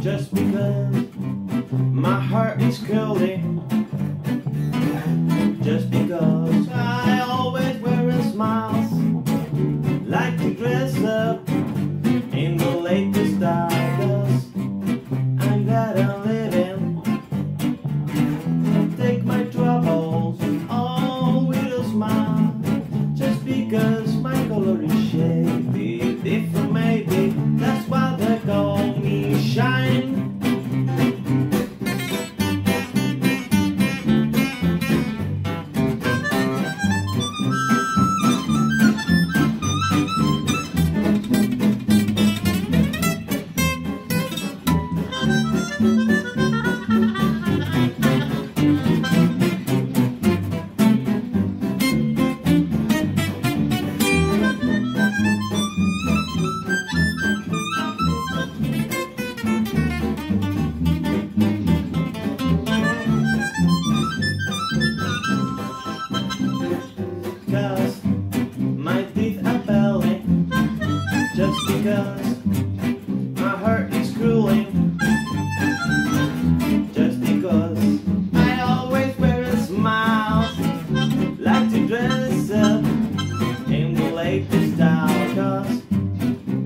just because my heart is curling. Just because I always wear a smile, like to dress up in the latest style. Cause I got on. Because my heart is cooling Just because I always wear a smile Like to dress up in the latest style Cause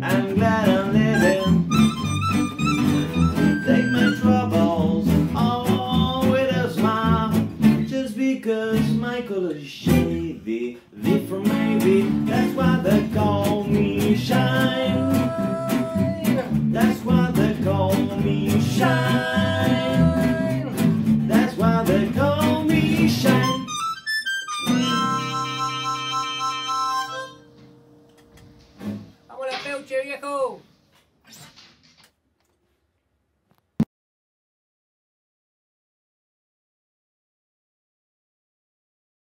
I'm glad I'm living. Take my troubles all with a smile Just because my color is shady Different maybe. That's why the me Shine. That's why they call me Shine. I wanna build Peuche, viejo.